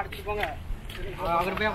அடிச்சுட்டு போங்க. அவர் போய்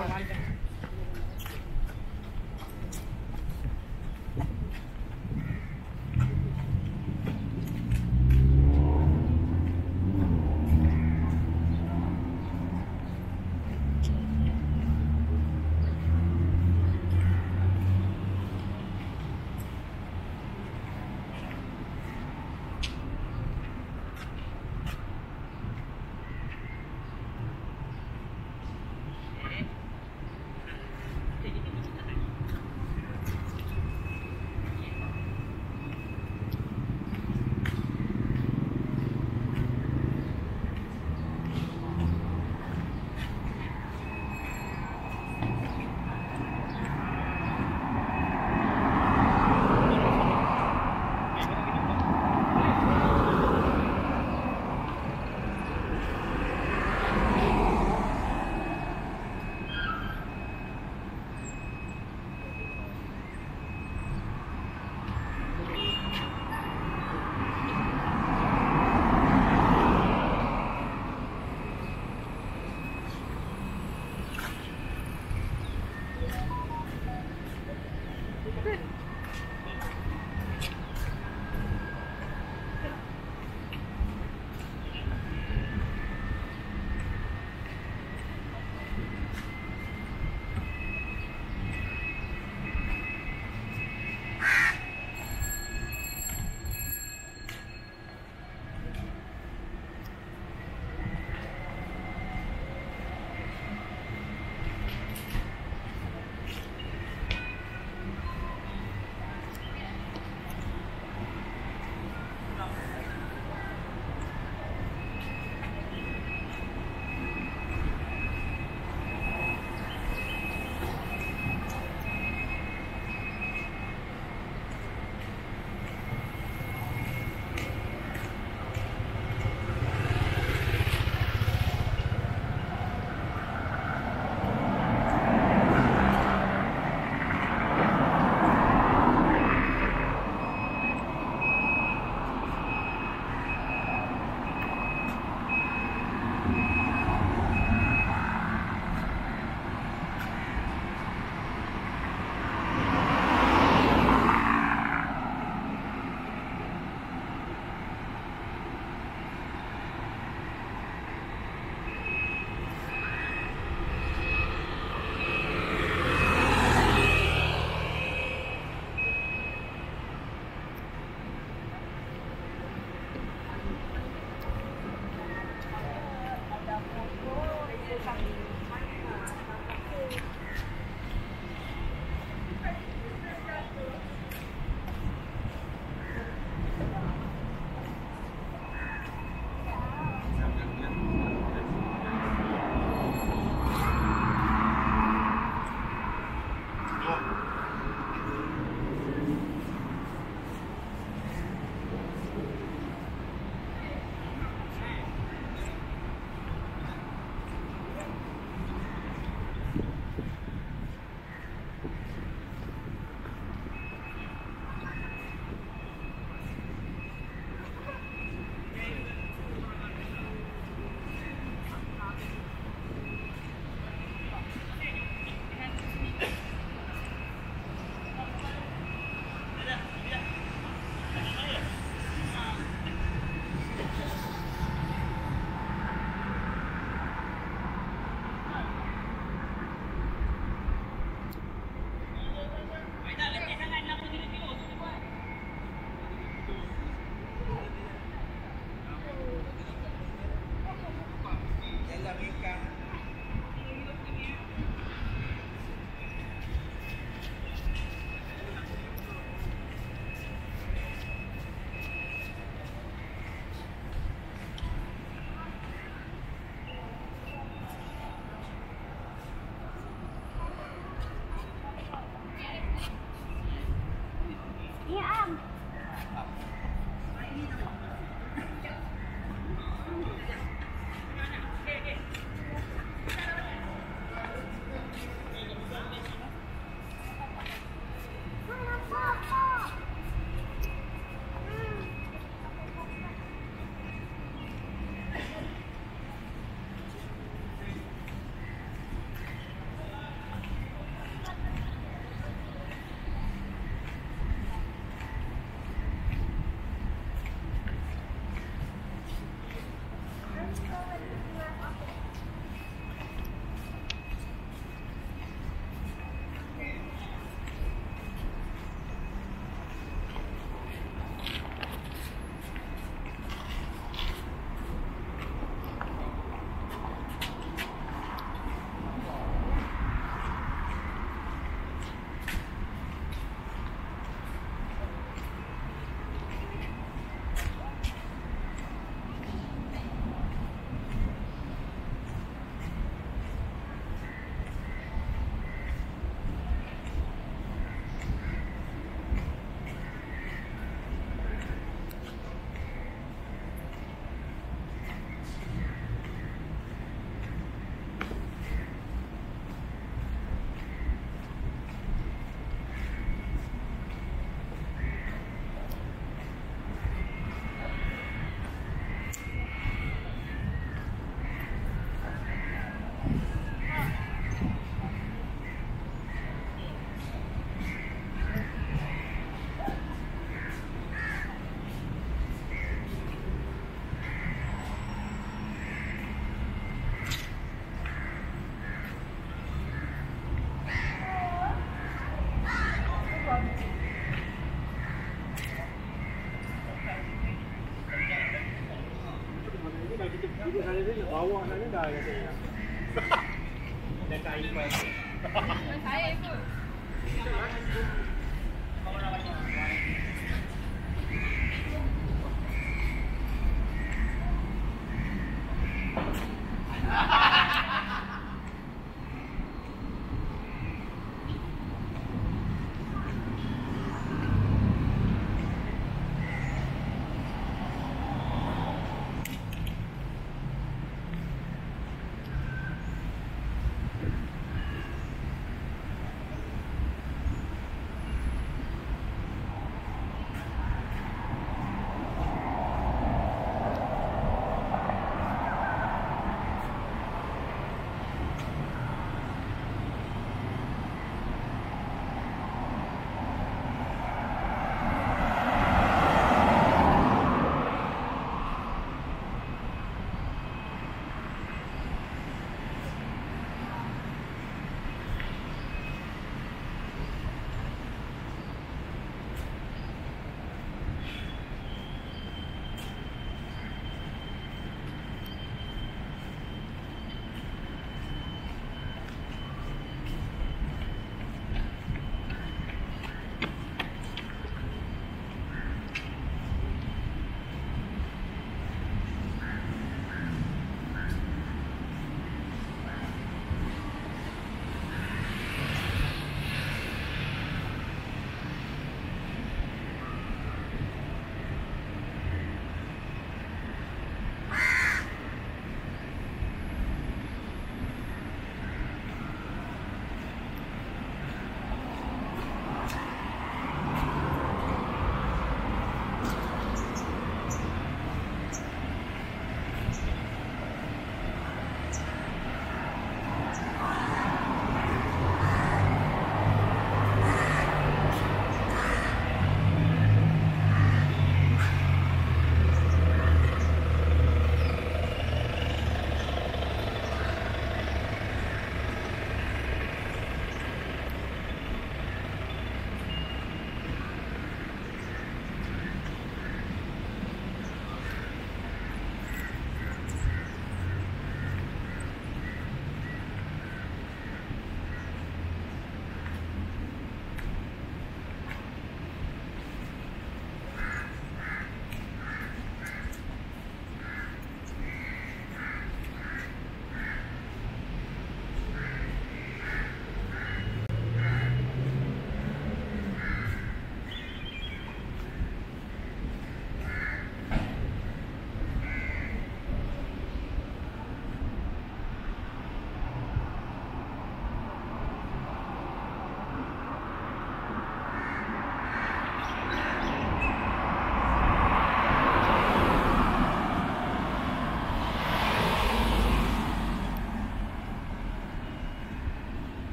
Yeah.